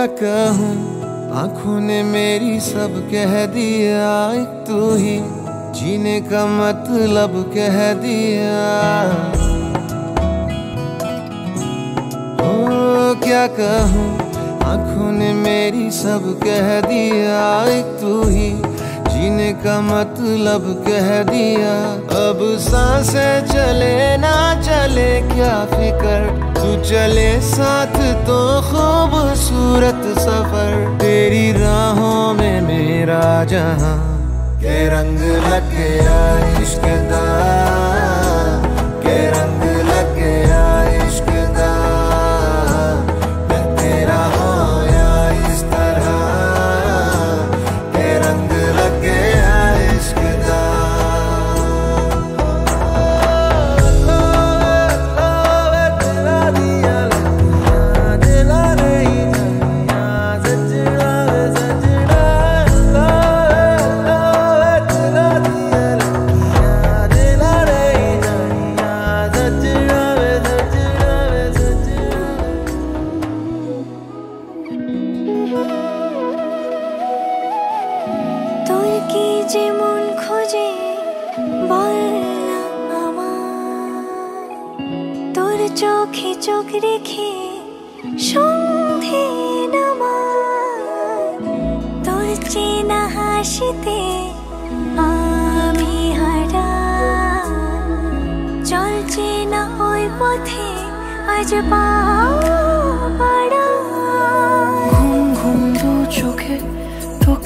क्या कहूँ? आँखों ने मेरी सब कह दिया, एक तू ही। जीने का मतलब कह दिया। ओ क्या कहूँ? आँखों ने मेरी सब कह दिया, एक तू ही। जीने का मतलब कह दिया। अब साँसें चले ना चले, क्या फिकर? तू चले साथ तो खूबसूरत सफ़र तेरी राहों में मेरा जहाँ। के रंग लग गया इश्क के। যে মন খোঁজে, বল তোর চোখে চোখ রেখে সন্ধে নামার। তোর চেনা হাসিতে আমি হারা চল চেনা ওই পথে আজ পা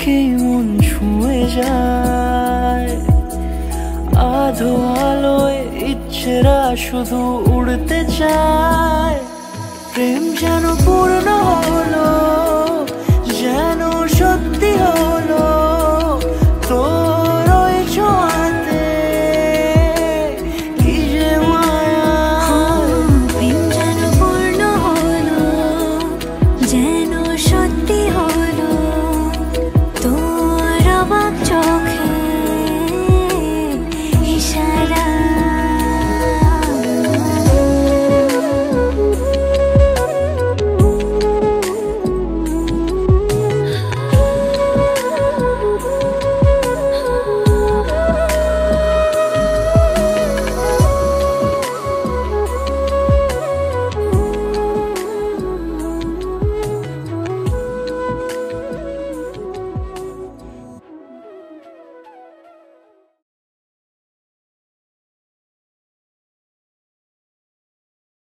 তোকে মন ছুঁয়ে যায়। আধো আলোয় ইচ্ছেরা শুধু উড়তে চায়। প্রেম যেন পূর্ণ হলো